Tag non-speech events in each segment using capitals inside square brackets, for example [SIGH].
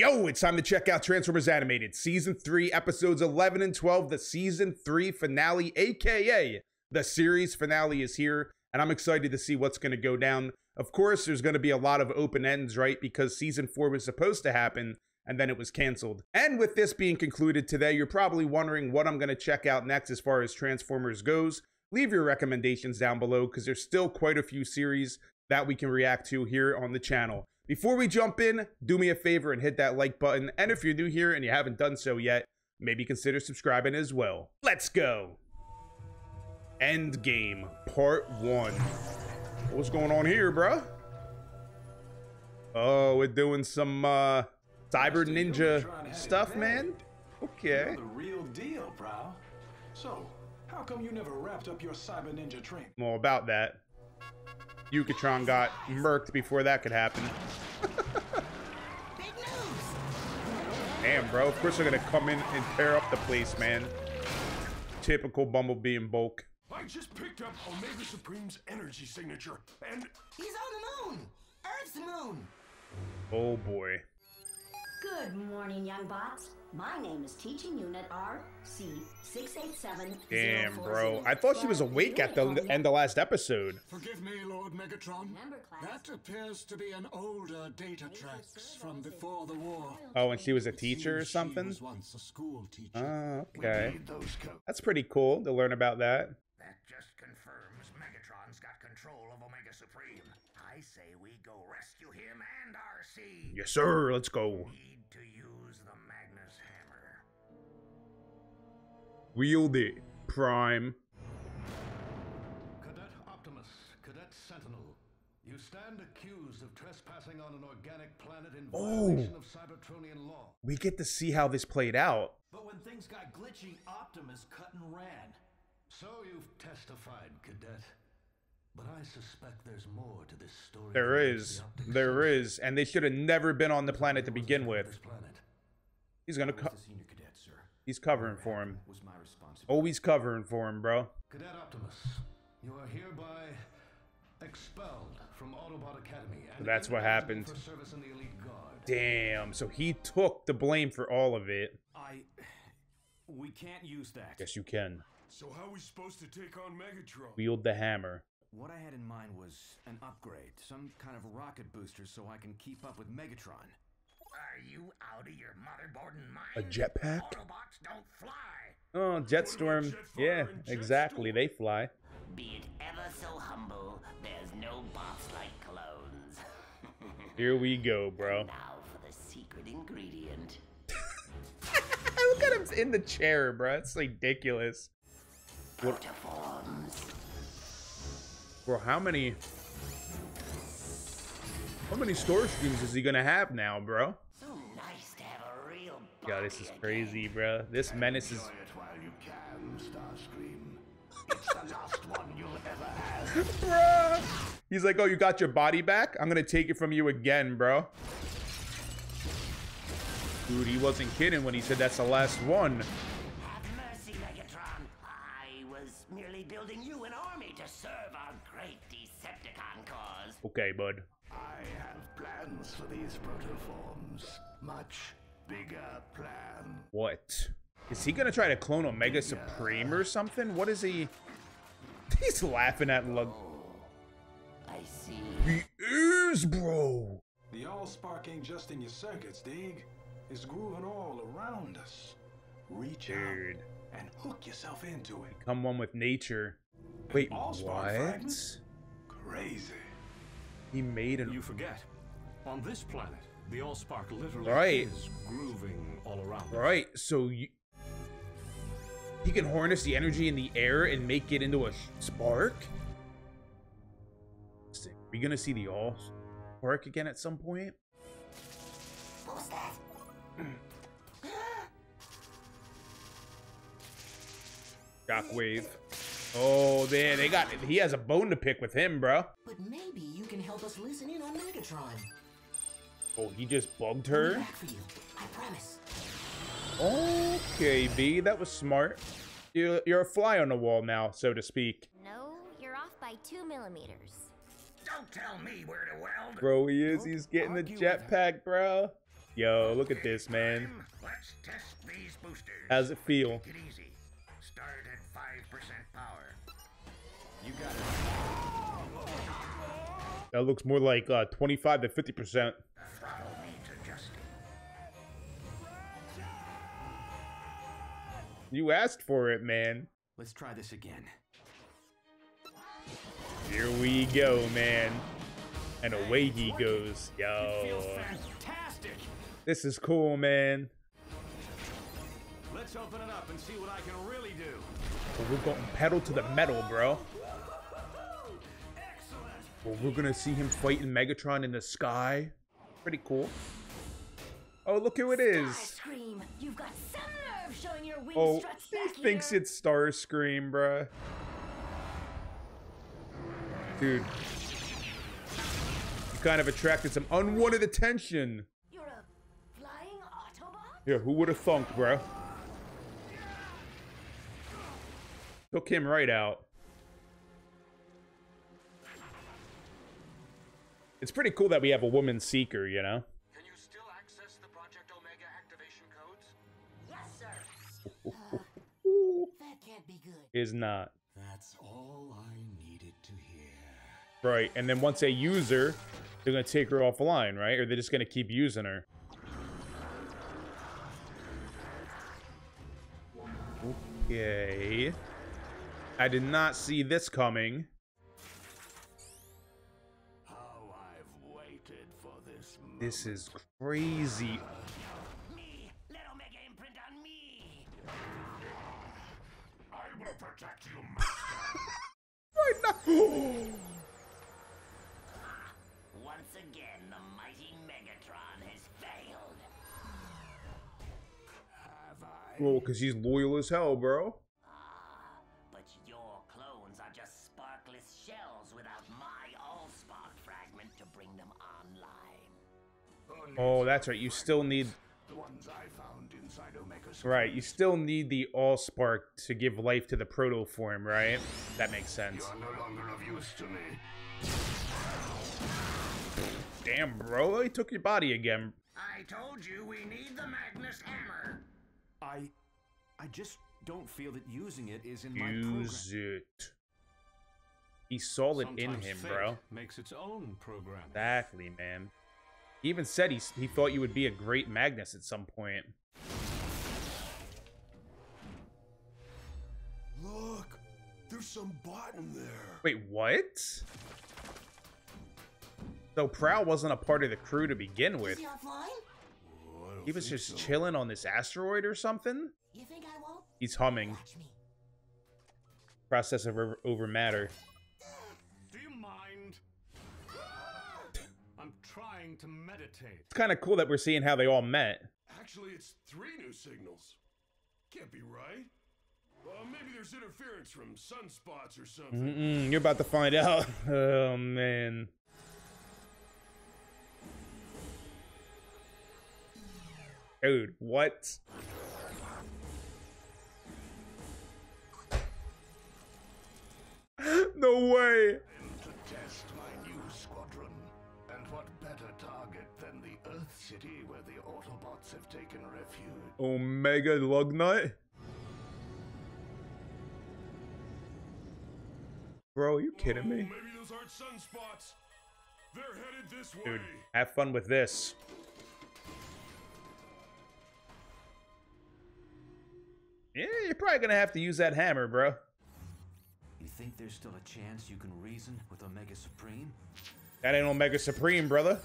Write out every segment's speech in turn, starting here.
Yo, it's time to check out Transformers Animated Season 3, Episodes 11 and 12. The Season 3 finale, aka the series finale, is here, and I'm excited to see what's going to go down. Of course, there's going to be a lot of open ends, right? Because Season 4 was supposed to happen, and then it was canceled. And with this being concluded today, you're probably wondering what I'm going to check out next as far as Transformers goes. Leave your recommendations down below because there's still quite a few series that we can react to here on the channel. Before we jump in, do me a favor and hit that like button. And if you're new here and you haven't done so yet, maybe consider subscribing as well. Let's go. Endgame Part 1. What's going on here, bruh? Oh, we're doing some uh, Cyber Ninja stuff, man? Okay. The real deal, bro. So, how come you never wrapped up your Cyber Ninja training? Well, about that. Yoketron got murked before that could happen. Damn, bro. Of course they're gonna come in and tear up the place, man. Typical Bumblebee and bulk. I just picked up Omega Supreme's energy signature, and He's on the moon! Earth's moon! Oh boy. Good morning, young bots. My name is Teaching Unit RC687. Damn, bro. I thought she was awake at the end of last episode. Forgive me, Lord Megatron. That appears to be an older data tracks from before the war. Oh, and she was a teacher or Seems she something? was once a school teacher. Oh, okay. need those codes. That's pretty cool to learn about that. That just confirms Megatron's got control of Omega Supreme. I say we go rescue him and RC. Yes, sir. Let's go. Wield it, Prime. Cadet Optimus, Cadet Sentinel, you stand accused of trespassing on an organic planet in Oh. violation of Cybertronian law. We get to see how this played out. But when things got glitchy, Optimus cut and ran. So you've testified, Cadet. But I suspect there's more to this story. There is. the There is. And they should have never been on the planet to begin in charge of with. He's gonna I co- He's covering for him. Was my responsibility. Always covering for him, bro. Cadet Optimus, you are hereby expelled from Autobot Academy. And that's what happened. For service in the Elite Guard. Damn. So he took the blame for all of it. I. We can't use that. Yes, you can. So how are we supposed to take on Megatron? Wield the hammer. What I had in mind was an upgrade, some kind of rocket booster so I can keep up with Megatron. Are you out of your motherboarding mind? A jetpack? Autobots don't fly. Oh, Jetstorm. Jetfire Yeah, and exactly. Jetstorm. They fly. Be it ever so humble, there's no bots like clones. [LAUGHS] Here we go, bro. now for the secret ingredient. [LAUGHS] Look at him in the chair, bro. It's ridiculous. Protoforms. Bro, how many... How many Starscreams is he gonna have now, bro? So nice to have a real God, this is crazy, bro. This menace is... Enjoy it while you can, Starscream. It's the last one you'll ever have. [LAUGHS] Bruh. He's like, oh, you got your body back? I'm gonna take it from you again, bro. Dude, he wasn't kidding when he said that's the last one. Have mercy, Megatron. I was merely building you an army to serve our great Decepticon cause. Okay, bud. I have plans for these protoforms. Much bigger plan. What? Is he gonna try to clone Omega Supreme or something? What is he? [LAUGHS] He's laughing at Lug. Oh, I see. He is, bro. The Allspark ain't just in your circuits, Dig. It's grooving all around us. Reach Dude. out and hook yourself into it. Come one with nature. Wait, Allspark what? fragments? Crazy. He made an. You forget. On this planet, the Allspark literally Right. is grooving all around. us. Right, so you. He can harness the energy in the air and make it into a spark? Sick. We gonna see the all spark again at some point? What was that? Shockwave. Oh, man, they got. He has a bone to pick with him, bro. But maybe you can help us listen in on Megatron. Oh, he just bugged her? for you. I promise. Okay, B, that was smart. You're, you're a fly on the wall now, so to speak. No, you're off by two millimeters. Don't tell me where to weld. Bro, he is. He's getting the argue with jetpack, bro. Yo, look at this, man. Let's test these boosters. How's it feel? Take it easy. Start at 5% power. You got it. That looks more like uh, 25 to 50%. You asked for it, man. Let's try this again. Here we go, man. And away he goes. Yo. Feels fantastic. This is cool, man. Let's open it up and see what I can really do. Well, we're going pedal to the metal, bro. Well, we're gonna see him fighting Megatron in the sky. Pretty cool. Oh, look who it is. Starscream, you've got some nerve showing your wing Oh, he thinks here. it's Starscream, bruh. Dude. You kind of attracted some unwanted attention. You're a flying Autobot? Yeah, who would have thunk, bruh? Took him right out. It's pretty cool that we have a woman seeker, you know? Is not. That's all I needed to hear. Right, and then once they use her, they're gonna take her offline, right? Or they're just gonna keep using her. Okay. I did not see this coming. How I've waited for this moment. This is crazy. Me! Let Omega imprint on me! I will protect you, Master. Right now. Once again, the mighty Megatron has failed. Have I? Well, because he's loyal as hell, bro. Ah, but your clones are just sparkless shells without my Allspark fragment to bring them online. Oh, that's right. You still need. Inside Right, you still need the Allspark to give life to the protoform, right? That makes sense. You are no longer of use to me. Damn, bro. He took your body again. I told you we need the Magnus Hammer. I, I just don't feel that using it is in my program. Use it. He saw it in him, fate bro. Makes its own program. Exactly, man. He even said he, he thought you would be a great Magnus at some point. There's some bot in there. Wait, what? So Prowl wasn't a part of the crew to begin Is with. he? Oh, He was just so. chilling on this asteroid or something? You think I won't? He's humming. Watch me. Process over, over matter. Do you mind? I'm trying to meditate. It's kind of cool that we're seeing how they all met. Actually, it's three new signals. Can't be right. Uh, maybe there's interference from sunspots or something. Mm-mm, you're about to find out. [LAUGHS] Oh, man. Dude, what? [GASPS] no way. To test my new squadron. And what better target than the Earth City where the Autobots have taken refuge? Omega Lugnut? Bro, are you kidding Oh, me? maybe those aren't sunspots. They're headed this way. Dude, have fun with this. Yeah, you're probably gonna have to use that hammer, bro. You think there's still a chance you can reason with Omega Supreme? That ain't Omega Supreme, brother.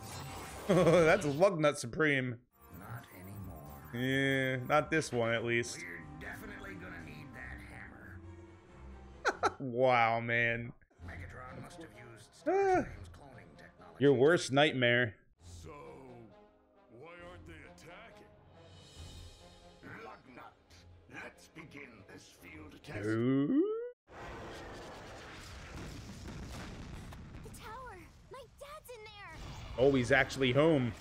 [LAUGHS] That's Lugnut Supreme. Not anymore. Yeah, not this one at least. Wow, man. Megatron must have used Ah. Cloning technology. Your worst nightmare. So, why aren't they attacking? Lugnut. Let's begin this field test. Ooh. The tower! My dad's in there! Oh, he's actually home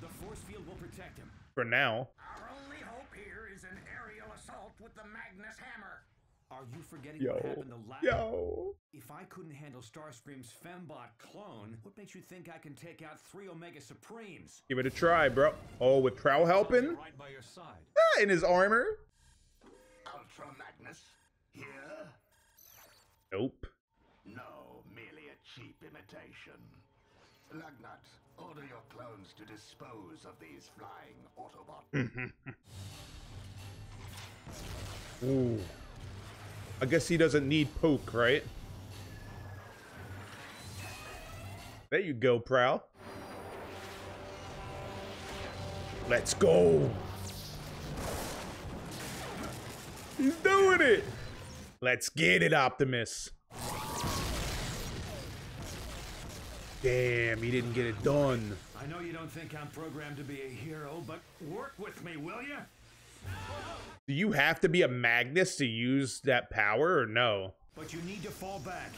The force field will protect him. for now. Our only hope here is an aerial assault with the Magnus Hammer. Are you forgetting Yo. what happened the last? Yo. If I couldn't handle Starscream's Fembot clone, what makes you think I can take out three Omega Supremes? Give it a try, bro. Oh, with Prowl helping? Right by your side. Ah, in his armor? Ultra Magnus? Here? Nope. No, merely a cheap imitation. Lugnut, order your clones to dispose of these flying Autobots. [LAUGHS] Ooh. I guess he doesn't need poke, right? There you go, Prowl. Let's go. He's doing it. Let's get it, Optimus. Damn, he didn't get it done. I know you don't think I'm programmed to be a hero, but work with me, will you? Do you have to be a Magnus to use that power or no? But you need to fall back.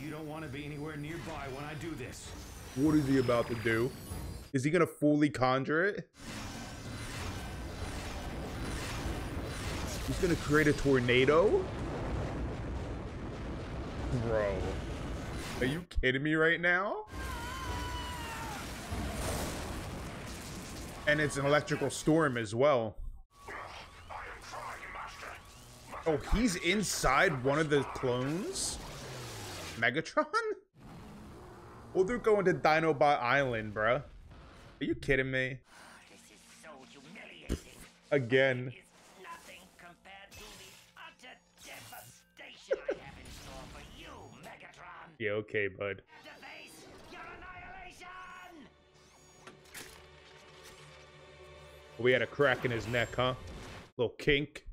You don't want to be anywhere nearby when I do this. What is he about to do? Is he gonna fully conjure it? He's gonna create a tornado? Bro. Are you kidding me right now? And it's an electrical storm as well. Oh, he's inside one of the clones? Megatron? Oh, they're going to Dinobot Island, bruh. Are you kidding me? This is so humiliating. Again. It's nothing compared to the utter devastation I have in store for you, Megatron. Yeah, okay, bud. To face your annihilation! We had a crack in his neck, huh? Little kink.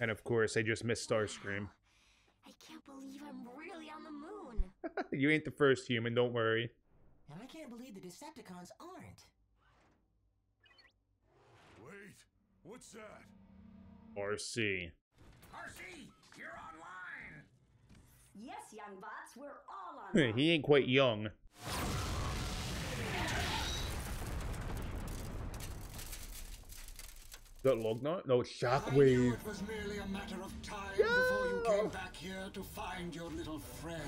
And of course, I just missed Starscream. I can't believe I'm really on the moon. [LAUGHS] you ain't the first human, don't worry. And I can't believe the Decepticons aren't. Wait, what's that? RC. RC, you're online! Yes, young bots, we're all [LAUGHS] on. he ain't quite young. Is log Lugnut? No, it's I knew Shockwave. it was merely a matter of time before you came back here to find your little friend.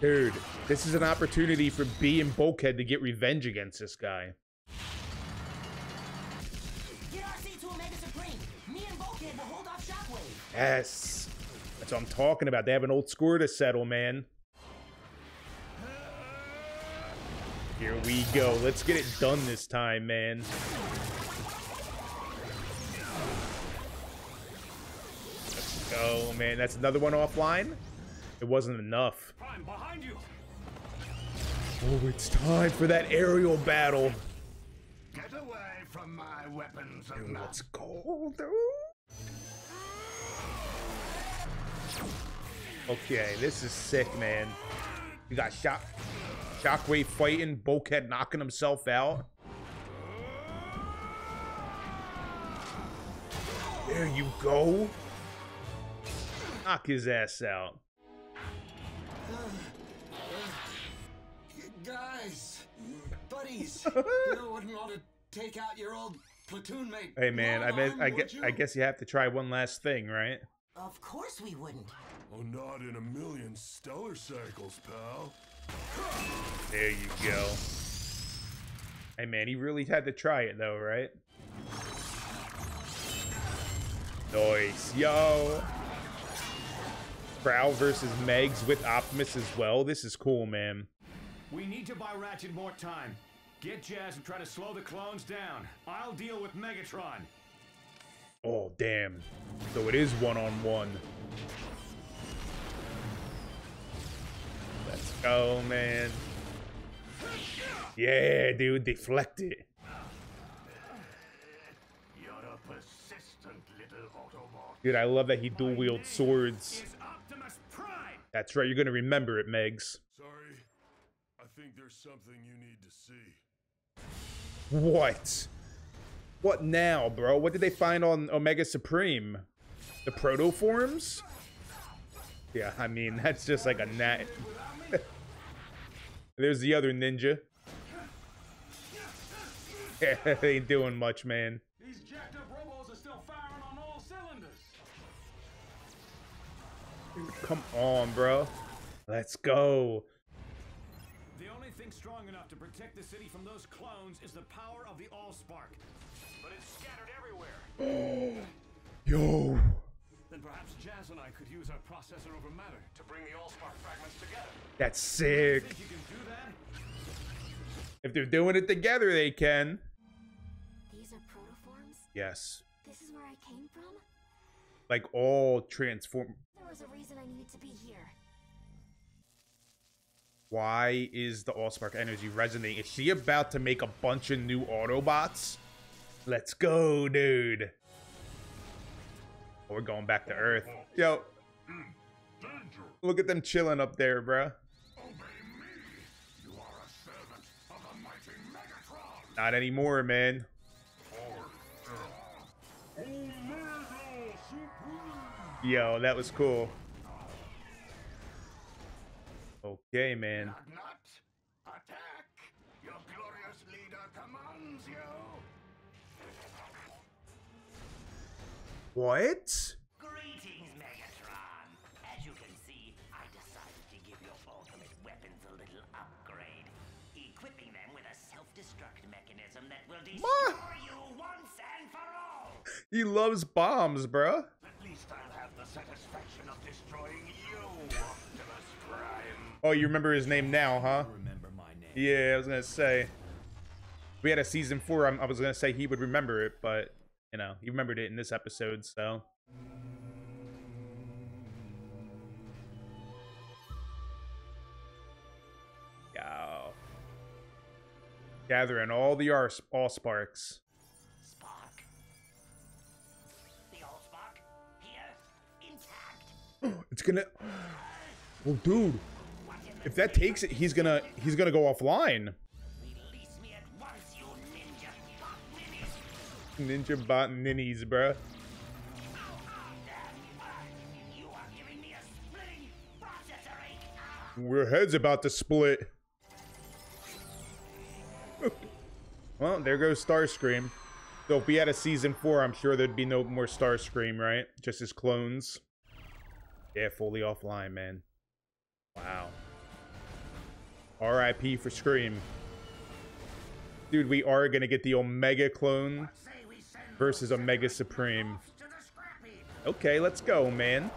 Dude, this is an opportunity for B and Bulkhead to get revenge against this guy. Get RC to Omega Supreme. Me and Bulkhead will hold off Shockwave. Yes. That's what I'm talking about. They have an old score to settle, man. Here we go. Let's get it done this time, man. Go, man. That's another one offline. It wasn't enough. Prime, behind you! Oh, it's time for that aerial battle. Get away from my weapons mass Let's go, dude. Okay, this is sick, man. You got shock, Shockwave fighting, Bulkhead knocking himself out. There you go. Knock his ass out. [SIGHS] Guys, buddies, [LAUGHS] you wouldn't want to take out your old platoon mate. Hey man, I bet Lon, I guess you? I guess you have to try one last thing, right? Of course we wouldn't. Oh, not in a million stellar cycles, pal. There you go. Hey man, he really had to try it though, right? Nice, yo. Prowl versus Megs with Optimus as well. This is cool, man. We need to buy Ratchet more time. Get Jazz and try to slow the clones down. I'll deal with Megatron. Oh damn. So it is one on one. Let's go, man. Yeah, dude, deflect it. You're a persistent little Dude, I love that he dual wields swords. Is Optimus Prime! That's right, you're gonna remember it, Megs. Sorry, I think there's something you need to see. What? What now, bro? What did they find on Omega Supreme? The protoforms? Yeah, I mean, [LAUGHS] that's just like a net. [LAUGHS] There's the other ninja. Yeah, [LAUGHS] they ain't doing much, man. Come on, bro. Let's go. The only thing strong enough to protect the city from those clones is the power of the Allspark. But it's scattered everywhere. [GASPS] Yo. Then perhaps Jazz and I could use our processor over matter to bring the Allspark fragments together. That's sick. Think you can do that? If they're doing it together, they can. These are protoforms? Yes. This is where I came from? Like all transform. Was a reason I needed to be here. Why is the Allspark energy resonating? Is she about to make a bunch of new Autobots? Let's go, dude. Oh, we're going back to Earth. Yo, look at them chilling up there, bruh. Not anymore, man. Yo, that was cool. Okay, man. Not, not. Attack! Your glorious leader commands you! What? Greetings, Megatron. As you can see, I decided to give your ultimate weapons a little upgrade, equipping them with a self-destruct mechanism that will destroy you once and for all. He loves bombs, bruh. Oh, you remember his name now, huh? Remember my name. Yeah, I was gonna say. We had a season four. I'm, I was gonna say he would remember it, but you know, he remembered it in this episode. So Yo. Gathering all the Ars- all sparks. Spark. The Allspark here, intact. [GASPS] It's gonna. Oh, dude. If that takes it, he's gonna he's gonna go offline. Once, ninja bot ninnies. Bruh. You are giving me a splitting processor ache. We're heads about to split. [LAUGHS] well, there goes Starscream. So if we had a season four, I'm sure there'd be no more Starscream, right? Just his clones. Yeah, fully offline, man. Wow. R.I.P. for Scream. Dude, we are gonna get the Omega clone versus Omega Supreme. to. Okay, let's go, man.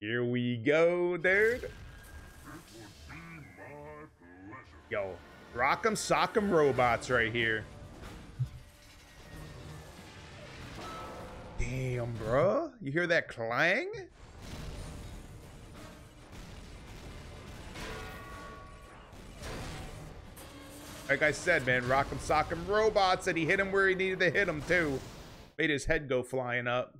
Here we go, dude. Yo, rock'em sock'em robots right here. Damn, bro. You hear that clang? Like I said, man, rock'em sock'em robots, and he hit him where he needed to hit him, too. Made his head go flying up.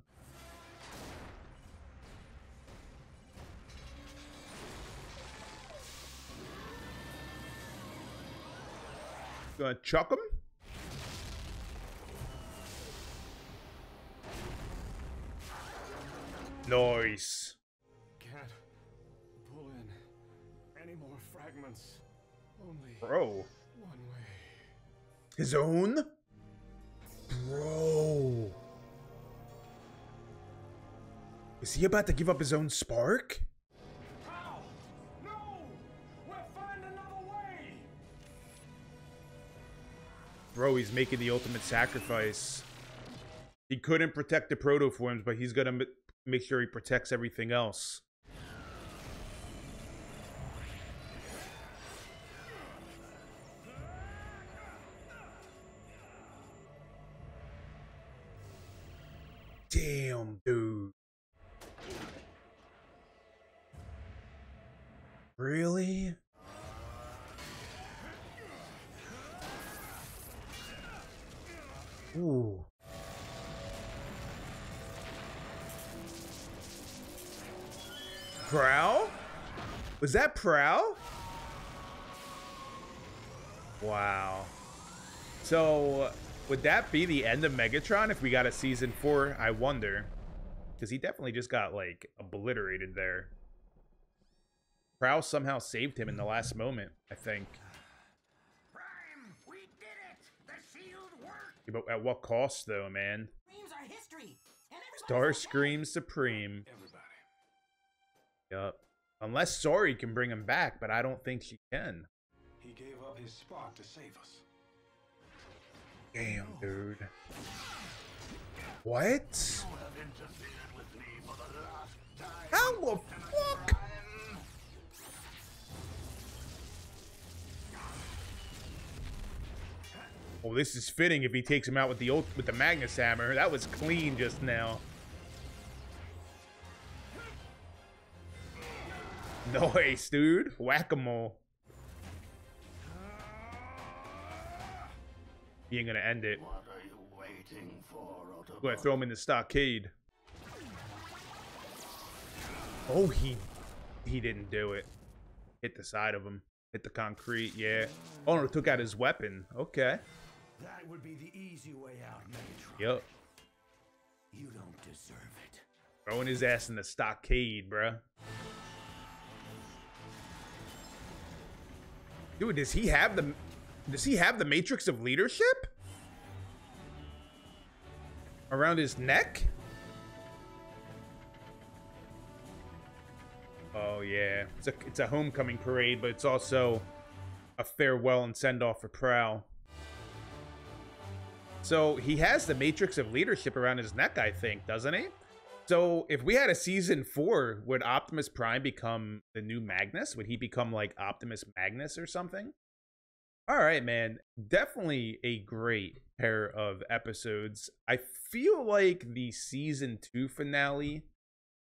Gonna chuck him? Nice. Can't pull in any more fragments. Only Bro. One way. His own? Bro. Is he about to give up his own spark? How? No! We'll find another way! Bro, he's making the ultimate sacrifice. He couldn't protect the protoforms, but he's gonna make sure he protects everything else. Damn, dude. Really? Ooh. Prowl? Was that Prowl? Wow. So, would that be the end of Megatron if we got a season four? I wonder. Because he definitely just got, like, obliterated there. Prowl somehow saved him in the last moment, I think. Prime, we did it. The shield worked. Yeah, But at what cost, though, man? Dreams are history, and Starscream Supreme. Everybody. Yup. Unless Sari can bring him back, but I don't think she can. He gave up his spark to save us. Damn, dude. What? How the fuck? Oh, this is fitting if he takes him out with the ult with the Magnus Hammer. That was clean just now. [LAUGHS] Nice, dude. Whack-a-mole. He ain't gonna end it. What are you waiting for, Autobot? Go ahead, throw him in the stockade. Oh, he he didn't do it. Hit the side of him. Hit the concrete, yeah. Oh no, took out his weapon. Okay. That would be the easy way out, Megatron. Yep. You don't deserve it. Throwing his ass in the stockade, bruh. Dude, does he have the does he have the matrix of leadership? Around his neck? Oh yeah. It's a it's a homecoming parade, but it's also a farewell and send off for Prowl. So he has the matrix of leadership around his neck, I think, doesn't he? So if we had a season four, would Optimus Prime become the new Magnus? Would he become like Optimus Magnus or something? All right, man. Definitely a great pair of episodes. I feel like the season two finale,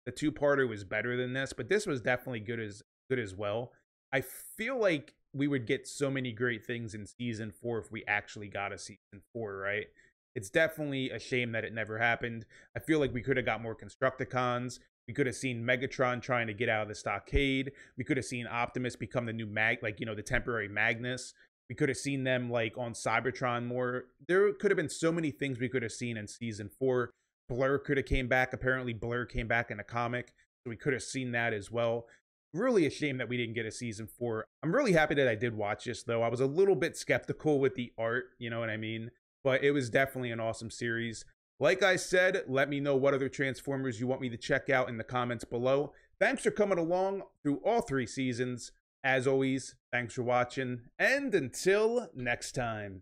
the two parter was better than this, but this was definitely good as good as well. I feel like we would get so many great things in season four if we actually got a season four, right? It's definitely a shame that it never happened. I feel like we could have got more Constructicons. We could have seen Megatron trying to get out of the stockade. We could have seen Optimus become the new mag, like, you know, the temporary Magnus. We could have seen them like on Cybertron more. There could have been so many things we could have seen in season four. Blur could have came back. Apparently, Blur came back in a comic, so we could have seen that as well. Really a shame that we didn't get a season four. I'm really happy that I did watch this though. I was a little bit skeptical with the art, you know what I mean? But it was definitely an awesome series. Like I said, let me know what other Transformers you want me to check out in the comments below. Thanks for coming along through all three seasons. As always, thanks for watching, and until next time.